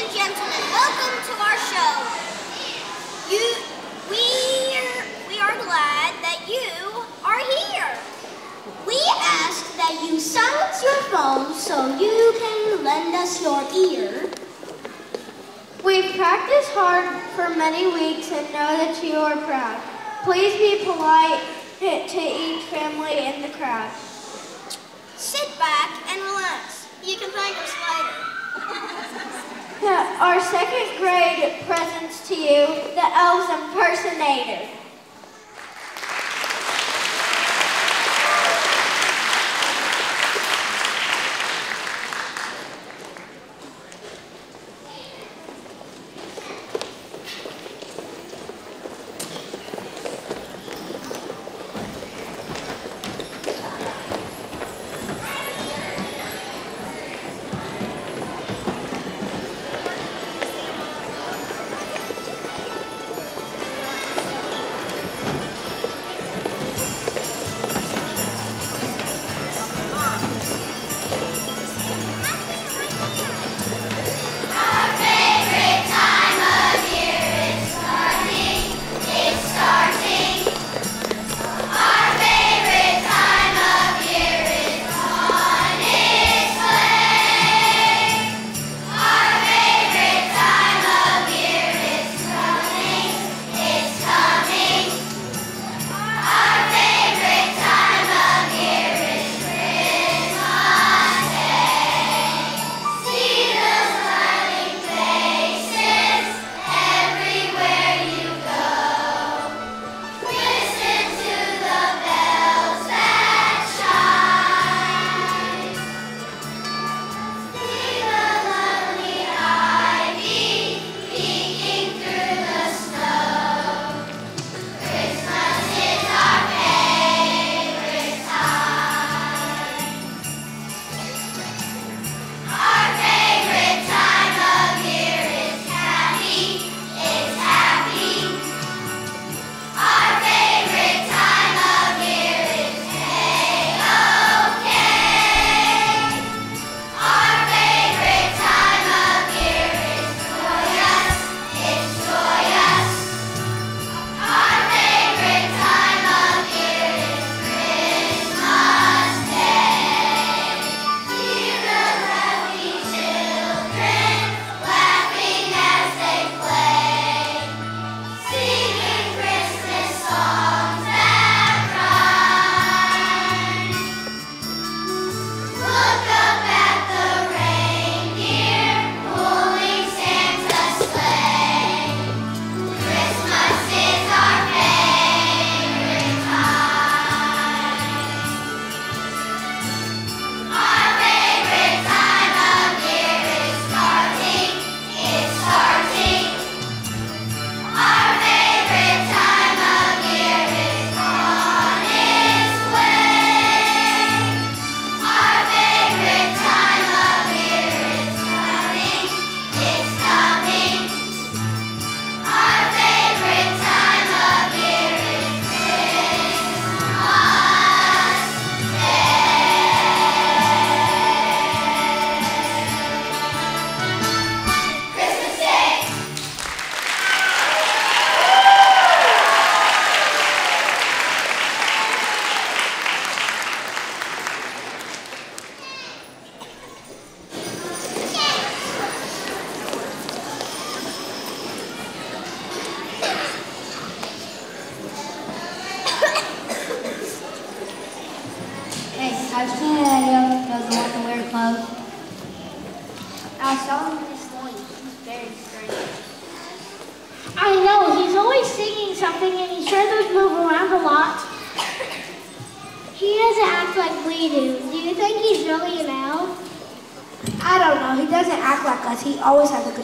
and gentlemen, welcome to our show. You, we, we are glad that you are here. We ask that you silence your phone so you can lend us your ear. We've practiced hard for many weeks and know that you are proud. Please be polite to each family in the crowd. Sit back and relax. You can thank us later. Our second grade presents to you, the Elves in see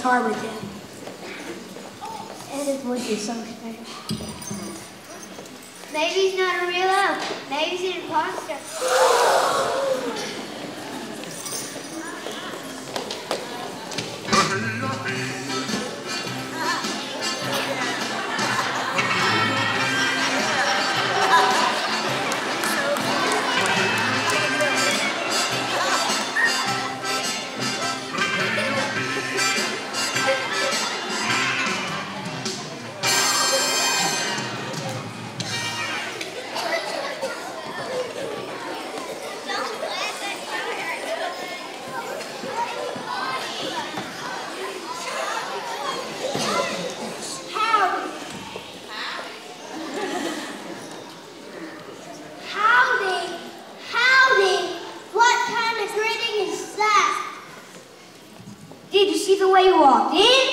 guitar with him. And it would be so way you walked in?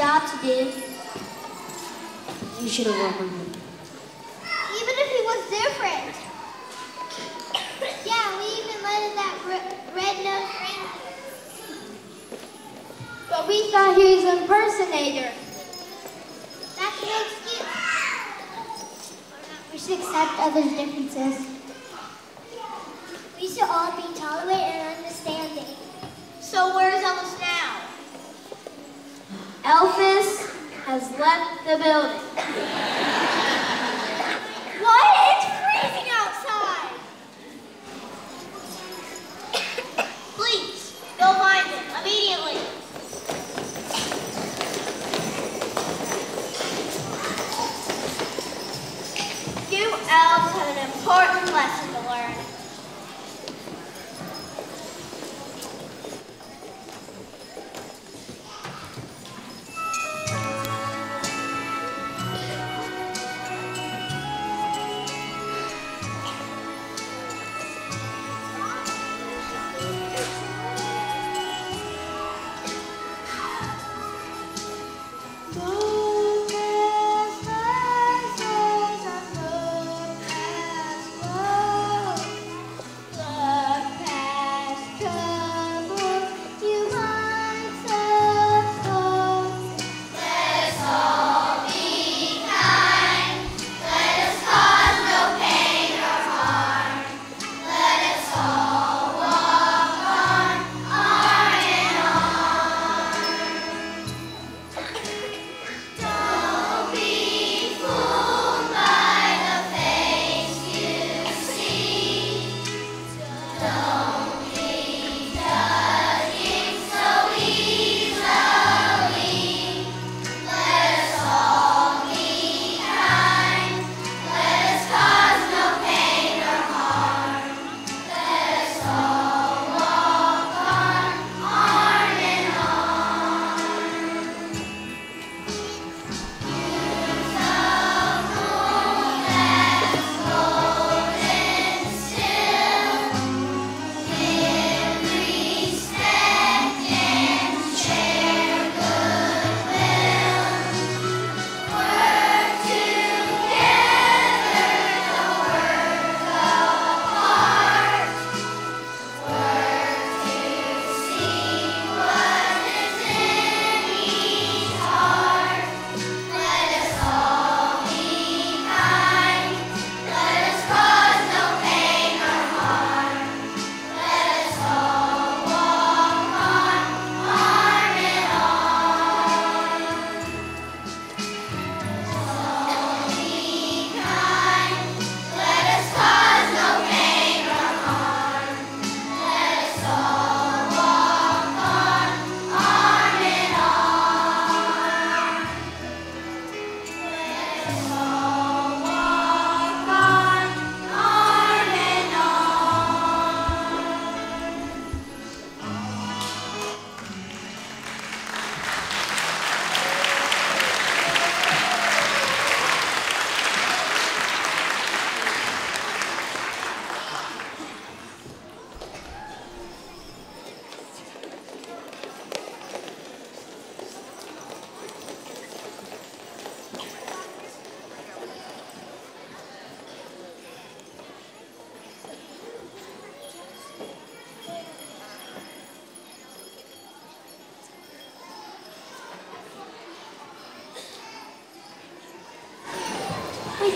Job to do. You should have welcomed him. Even if he was different. yeah, we even let in that red-nosed reindeer. But we thought he was an impersonator. That's no excuse. We should accept others' differences. We should all be tolerant and understanding. So where's Elvis has left the building. what? It's freezing outside. Please, go find him immediately. You elves have an important lesson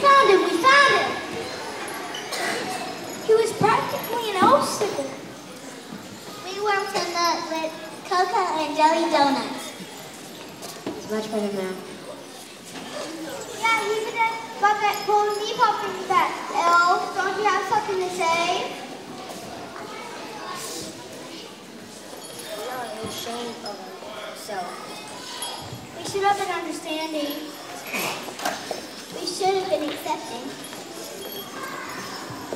found him, we found him. He was practically an elf-sicker. We worked in the with cocoa and jelly donuts. It's much better now. Yeah, he did that, but that me popping that elf. Oh, don't you have something to say? No, you're ashamed of yourself. We should have been understanding.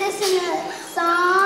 this in a song.